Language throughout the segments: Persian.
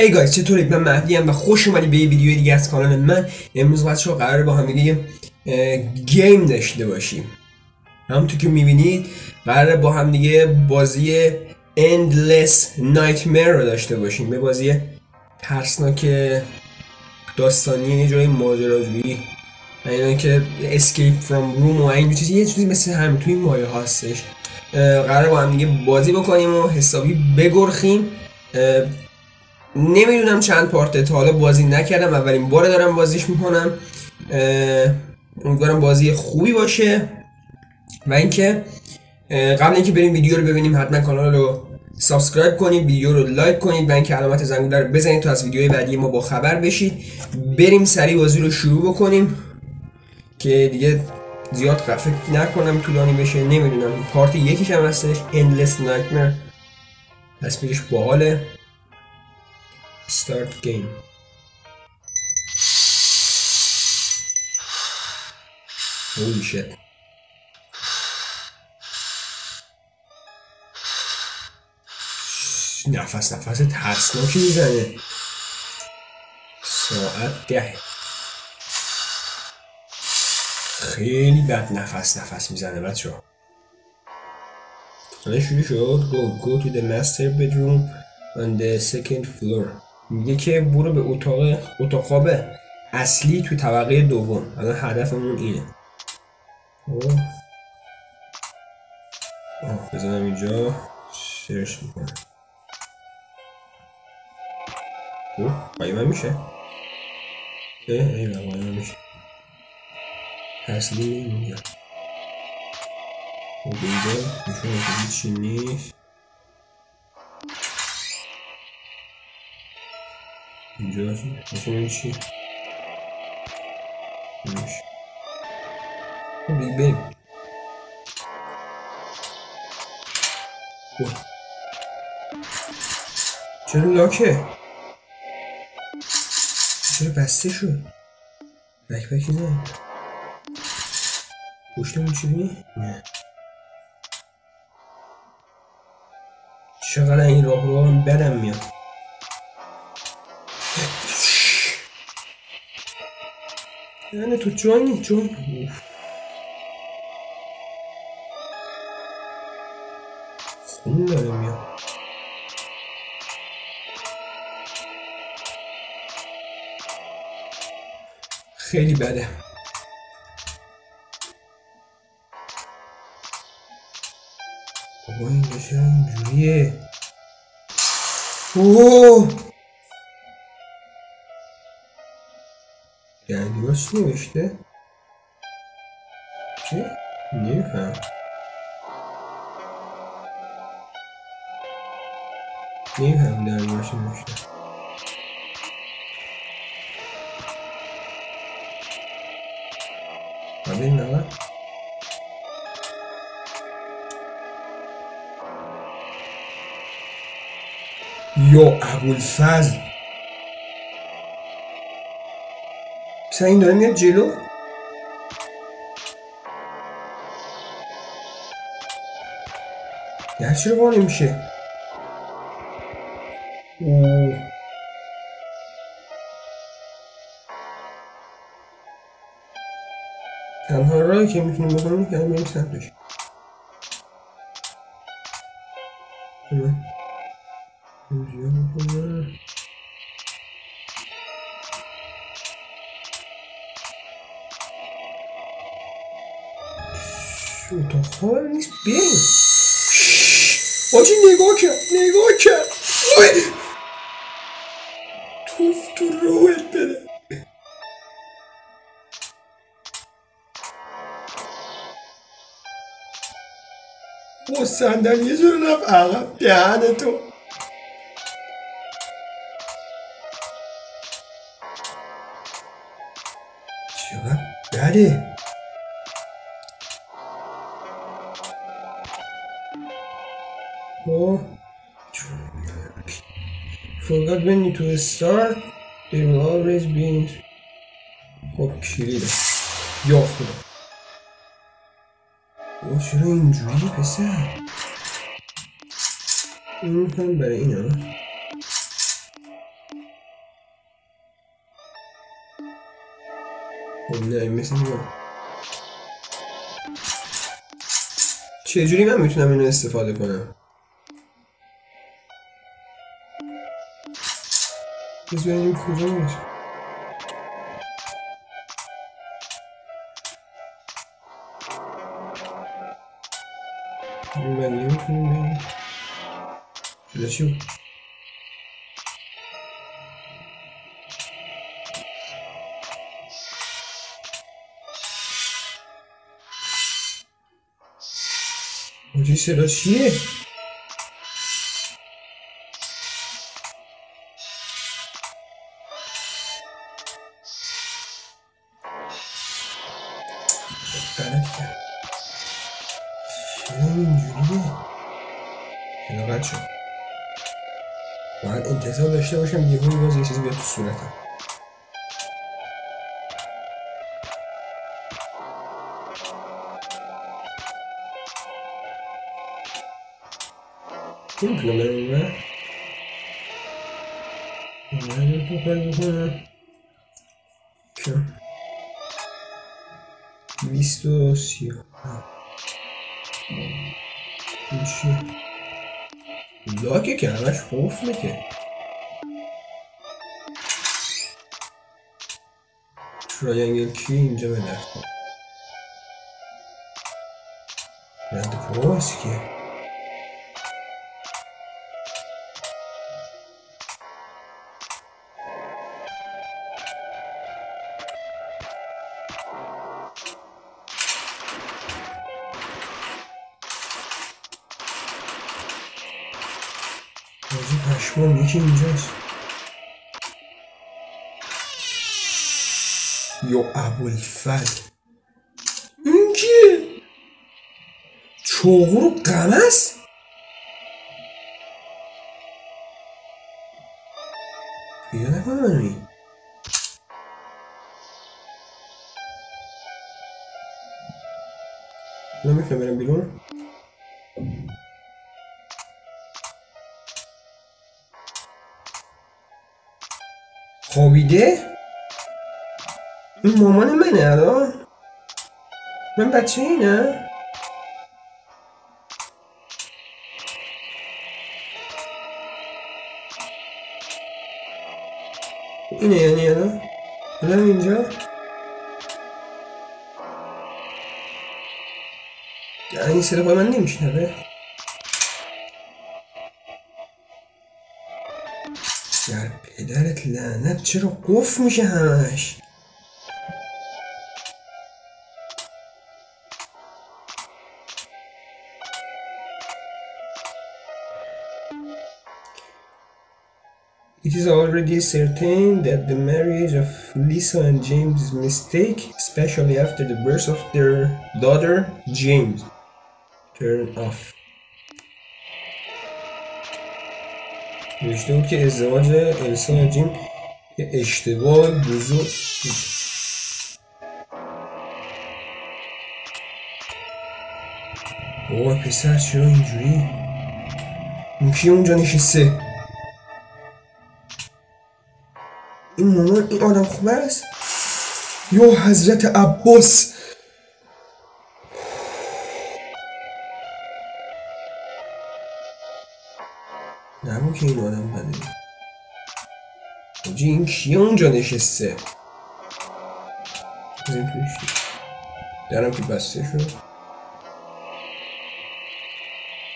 هی گایز چطورید؟ من مهدی و خوش اومدی به یه ویدیو دیگه از کانال من. امروز بچه‌ها قراره با هم دیگه گیم داشته باشیم. همونطور که می‌بینید قراره با هم دیگه بازی Endless Nightmare رو داشته باشیم. به بازی ترسناک داستانی یه جای ماجراجویی اینا که Escape from Room و این چیزی. یه چیزی مثل همین توی مایه هستش. اه، قراره با هم دیگه بازی بکنیم و حسابی بگرخیم. نمی‌دونم چند part ه تا حالا بازی نکردم. اولین بار دارم بازیش می‌کنم. امیدوارم بازی خوبی باشه. و اینکه قبل اینکه بریم ویدیو رو ببینیم حتما کانال رو subscribe کنید ویدیو رو like کنید و اینکه علامت زنگوله رو بزنید تا از ویدیوهای بعدی ما با خبر بشید. بریم سریع بازی رو شروع بکنیم که دیگه زیاد فکر نکنم طولانی بشه. نمی‌دونم part یکیش هم هستش Endless Nightmare. تصویرش باحاله. Start game. Holy shit. نفس نفس ترسناکی می‌زنه ساعت ده خیلی بد نفس نفس می‌زنه بچه ها حالا شروع شد go go to the master bedroom on the second floor. میگه که برو به اتاق اتاق اصلی تو طبقه دوم. الان هدفمون اینه. خب. آه بزنم اینجا. سرچ می‌کنم. اوه قایمه میشه. اه ای قایمه میشه. اصلی اینجا خب اینجا. نشون هیچی نیست. اینجا نشون این چی؟ بریم اوه. چرا لاکه؟ چرا بسته شد؟ بک بکی نه پشتمون چی بینی؟ نه. چقدر این راه رو هم بدم میاد. یعنی تو اوف. خون داره میاد. خیلی بده. بابا این چرا اینجوریه؟ اوه! درست نوشته؟ چی؟ نمیفهم. نمیفهم در درست نوشته. بریم نقل یا ابوالفضل. مثلا این داره میاد جلو در چرا با نمیشه. تنها راهی که می‌تونیم بکنیم که بریم سمتش. اتاق خواب نیست. بریم آجی نگاه کرد نگاه کرد. توف تو روحت بده. با صندلی جور رفت. عقب دهن تو. چقدر بده. forgot when you to start there will always be خب کلیده یا خدا. او چرا اینجوری پسر؟ این هم برای این ها خب نه این مثل ما. چجوری من می‌تونم اینو استفاده کنم؟ بس ببینیم کجا میشه من نمی‌تونیم بریم شده چی بود موجی صدا چیه؟ غلط کرد چرا اینجوریه؟ فلاقت شد باید انتظار داشته باشم یه باز یه چیزی بیاد تو صورتم نمی‌تونم برم اون ور باید تو بیست و سی. لاکه که همش قفله که. تراینگل کی اینجا به خورد رد که. یکی اینجاست. یا ابوالفضل. این کیه؟ چوغور و قمس پیدا نکنه منو این. نمی‌تونم برم بیرون. خوابیده؟ این مامان منه الان؟ من بچه اینه؟ اینه یعنی الان؟ الان اینجا؟ یعنی صدا من نمیشنوه؟ It is already certain that the marriage of Lisa and James is a mistake, especially after the birth of their daughter James. Turn off. نوشته بود که ازدواج السا و جیم یه اشتباه بزرگ. بابا پسر چرا اینجوری؟ این کی اونجا نشسته؟ این مامان این آدم خوبه است؟ یا حضرت عباس که این آدم بده. حاجی این کیه اونجا نشسته؟ بزنیم توش. درم که بسته شد.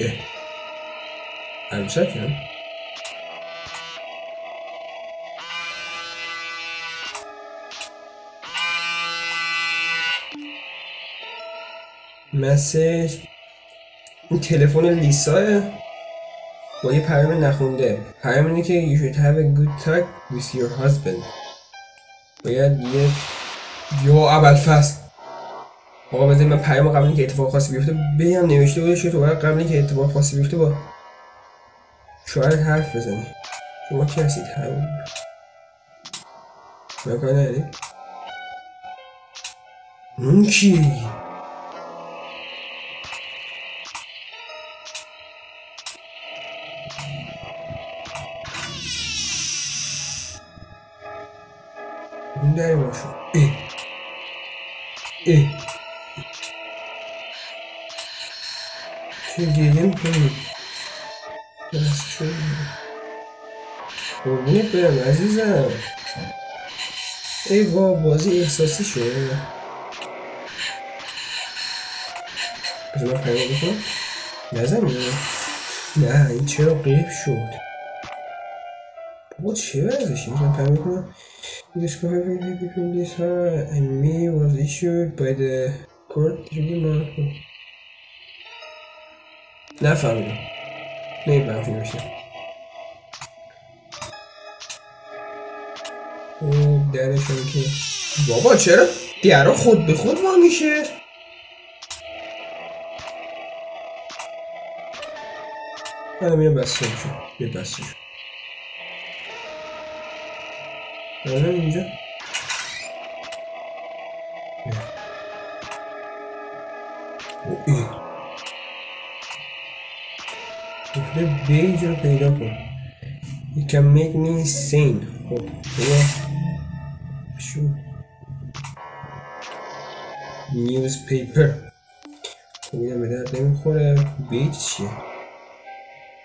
اه. عروسک هم مسیج. این تلفن لیساه؟ با یه پیام نخونده. پیام اینه که you should have a good talk with your husband. باید یه یا ابوالفضل آقا بذاری من پیام قبل اینکه اتفاق خاصی بیفته بگم نوشته بودش که تو باید قبل اینکه اتفاق خاصی بیفته با شوهرت حرف بزنی. شما کی هستید همین من کار نداری اون کی؟ این در ما شد اه. ای چه گریه می‌کنی دست شد قربونت برم عزیزم ای وا بازی احساسی شد بذار من پیام بکنم نزنی نه این چرا قیب شد بابا چه ورزشی من پیام بکنم The discovery between this and me was issued by the court Marco نفهمیدم. نمی‌دونم چی نوشته او درشون که بابا چرا درا خود به خود وا میشه؟ من میرم بسته میشه بسته شد آره اینجا او ای قفل بیج رو پیدا کن You can make me sane خب بیا شو newspaper. خب اینم به درد نمی‌خوره بیج چیه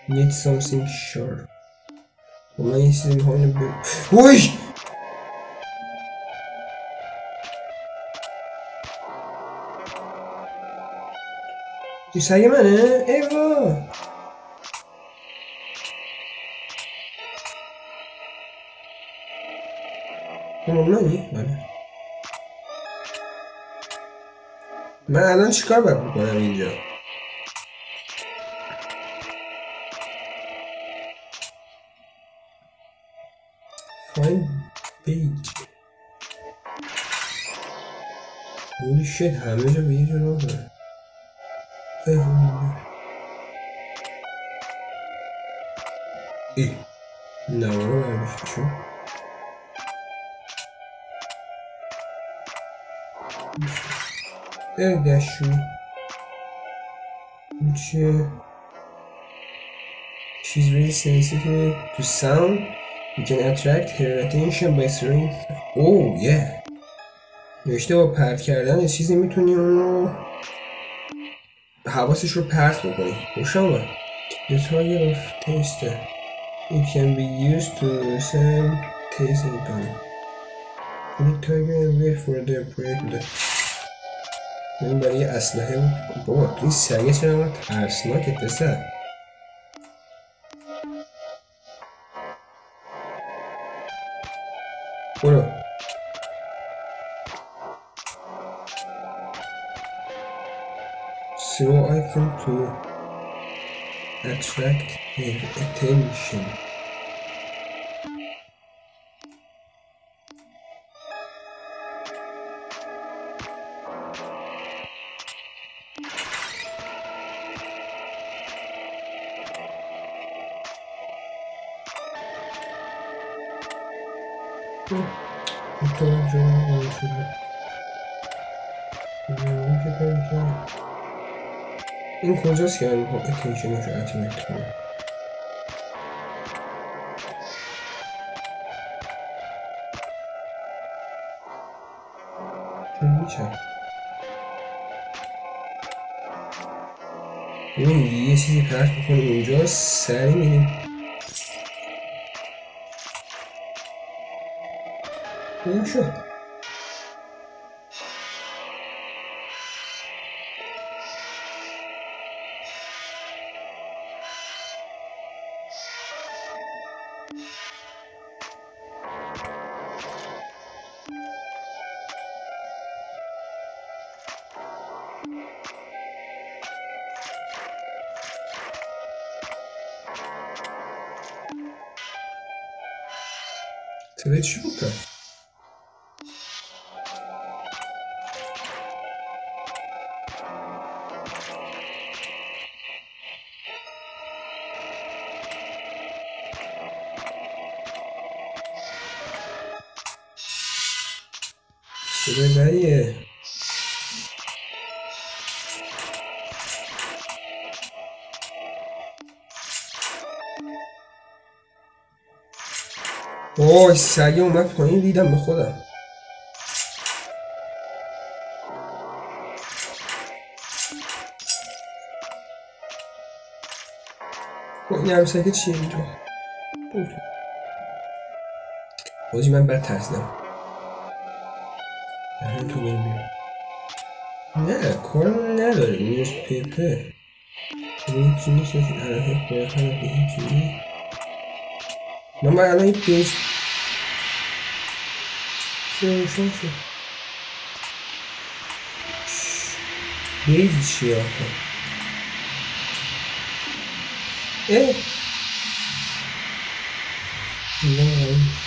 need something sharp خب من یه چیزی می‌خوام اینو ب... وی این سگ منه؟ ایوا اون منی؟ بله من الان چیکار باید بکنم اینجا؟ Find page Holy shit همه جا به یه جا اینجا. ای نوارا برداشته شد اه دشو این چیه She's really sensitive to sound You can attract her attention by throwing Oh yeah. نوشته با پرت کردن چیزی می‌تونی اون رو حواسش رو پرت بکنی خوش آمد The target of taster It can be used to send tasting gun Put tiger and wait for the operator این برای اسلحه بود. بابا تو این سگه چرا انقدر ترسناکه پسر Attract her attention متوجه نشدم. نمی‌شه این کجاست که می‌خوام اتنشنش رو اترکت کنم میچم ببین یه چیزی پرت می‌کنه اونجا سری میریم این شد صدای چی وای سریع اومد پایین دیدم به خودم. این هم عروسکه چیه اینجا؟ بازی من بد ترسیدم. همین تو بریم بیرون. نه کارم نداره نیوز پیپر. هیچی نیست علاقه خورخه به هیچی نیست باید الان این پیج چه روشن شد بیج چی آخه اه نه Şöyle.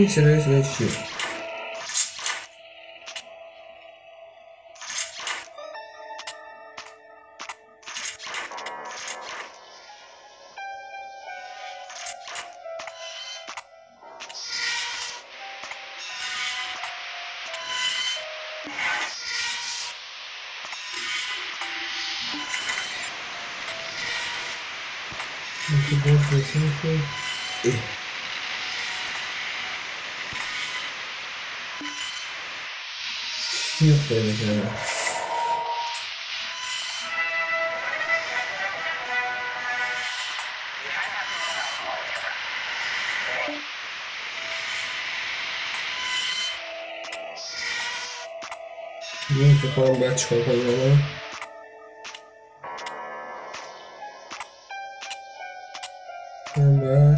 این صدای صدای چیه Muito mil coisas aqui né? Niente, qua un é bacio qualcosa, no? Amar.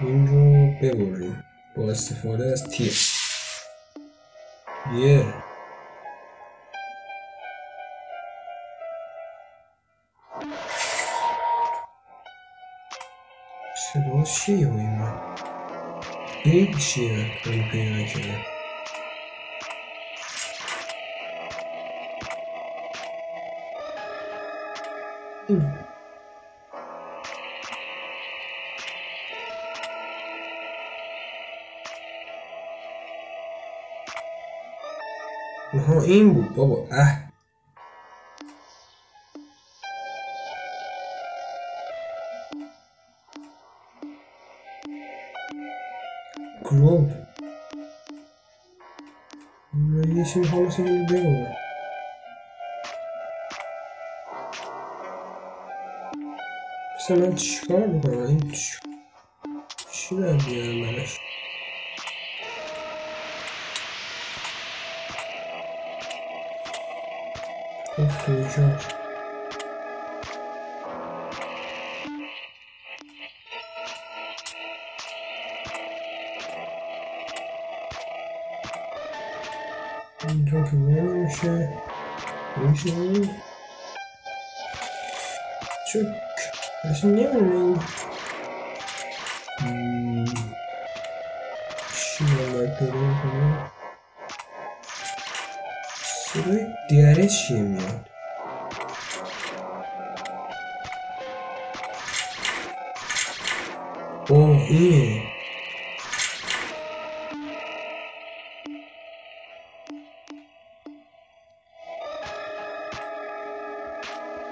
Índio Peludo. Posse florestia. استفاده از تیر یه صدا چیه و این من این چیه اون پیدا کرده این آها این بود بابا اه گروب یه چی می‌خوام مثل این بگم مثلا من چیکار بکنم این چی Toplayıcı. Çok iyi bir şey. Bir şey. Çok. Şimdi ne bileyim. دره چیه میاد اوه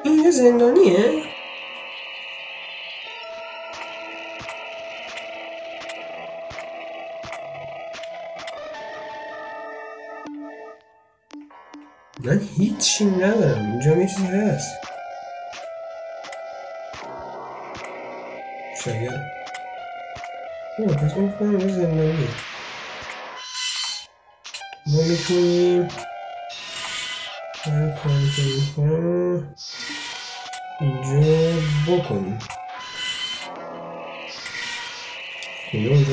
اینه هیچی ندارم. اینجا یه چیزی هست. شاید اوه پس اون کنم یه زندانی ما می‌تونیم هر کاری که می‌کنم اینجا بکنیم. خیلی اونجا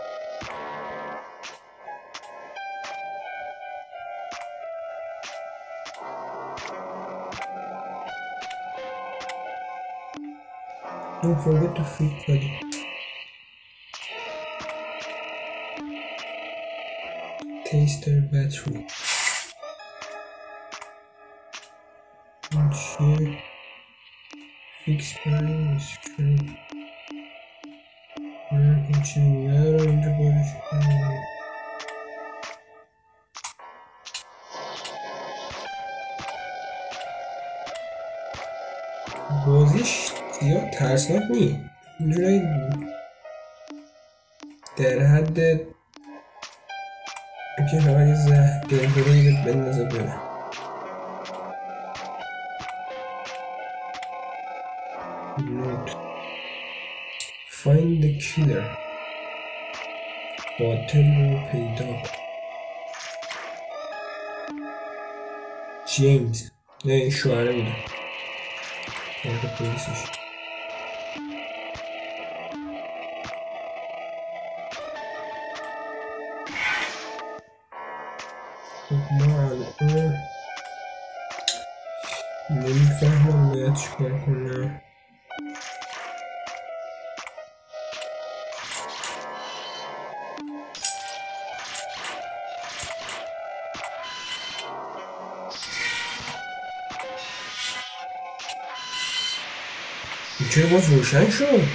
don't forget to feed the Taster battery. Fix burning screen. Burn into out of the body زیاد ترسناک نی اینجوری در حد که فقط یه زهر دلهوری بهت بندازه بره Note. Find the killer. قاتل رو پیدا. جیمز نه این شوهره بوده کارت پلیسش خب ما الان نمی‌فهمم باید چیکار کنم این چرا باز روشن شد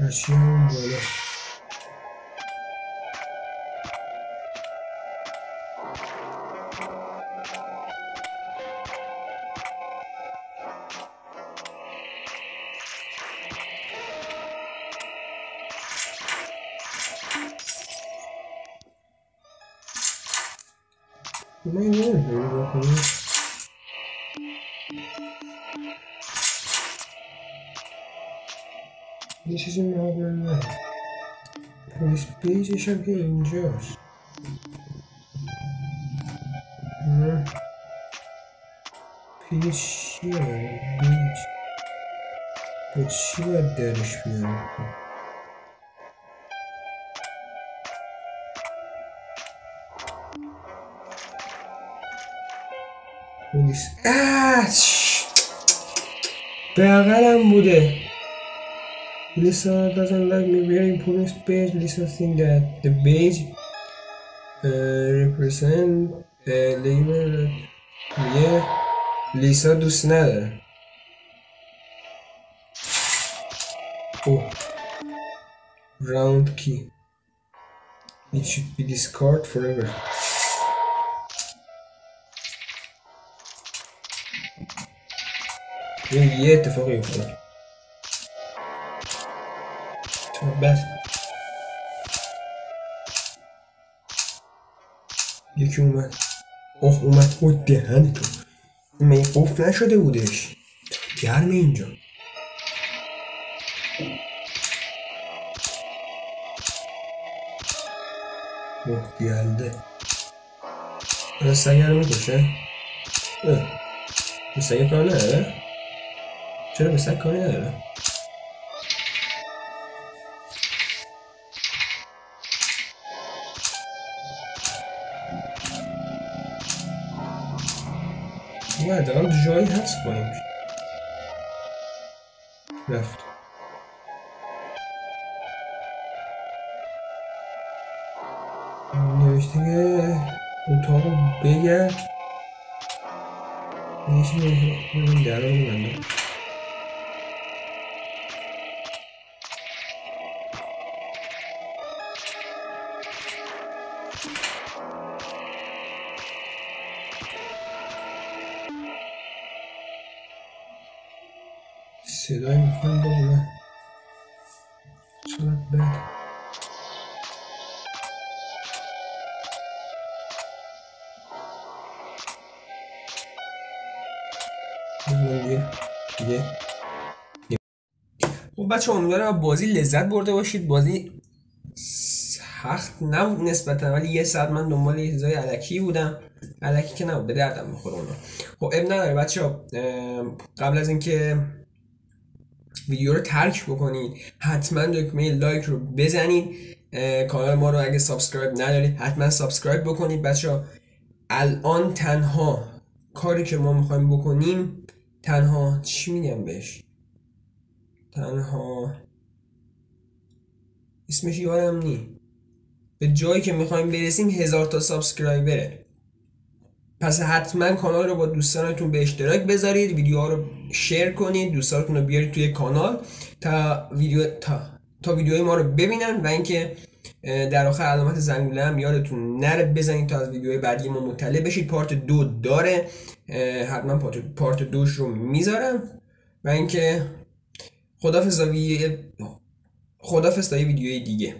Achei um, olha. هم که اینجاست. پیچ چیه؟ پیچ با چی باید درش بیارم؟ چ- بغلم بوده. Lisa doesn't like me wearing police badge. Lisa think that the badge uh, represent a label میگه لیسا دوست نداره اوه round key it should be discarded forever یه یه اتفاقی افتاد بس. یکی اومد. اوه اومد او دهن تو می قفل نشده بودش؟ گرم اینجا. اوه گلده آره سگه رو می‌کشه. به سگه کار نداره؟ چرا به سگ کاری نداره؟ حداقل جایی هست پایین رفت. نوشته که اتاق بگرد. یه چیزی در رو ببندم بچه امیدوارم بازی لذت برده باشید. بازی سخت نبود نسبتا ولی یه ساعت من دنبال یه چیزای الکی بودم. الکی که نبود به دردم می‌خوره اونا. خب عیب نداره بچه قبل از اینکه ویدیو رو ترک بکنید حتما دکمه like رو بزنید. کانال ما رو اگه subscribe ندارید حتما subscribe بکنید. بچه الان تنها کاری که ما می‌خوایم بکنیم تنها چی میگم بهش؟ تنها اسمش یادم نی. به جایی که می‌خوایم برسیم هزار تا سابسکرایبره. پس حتما کانال رو با دوستانتون به اشتراک بذارید ویدیوها رو شیر کنید دوستانتون رو بیارید توی کانال تا ویدیو تا, تا ویدیوهای ما رو ببینن و اینکه در آخر علامت زنگوله هم یادتون نره بزنید تا از ویدیوهای بعدی ما مطلع بشید. پارت دو داره. حتما پارت, پارت دوش رو می‌ذارم. و اینکه خدافظ تا ویدیوی خدافظ تا ویدیوی دیگه.